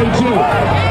42.